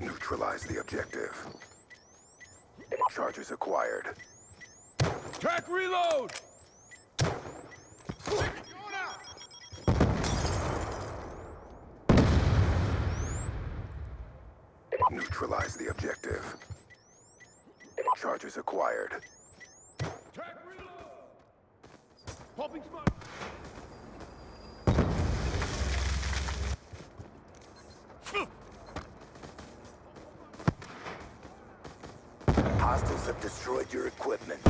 Neutralize the objective. Charges acquired. Track reload! Neutralize the objective. Charges acquired. Track reload! Popping smoke! Hostiles have destroyed your equipment.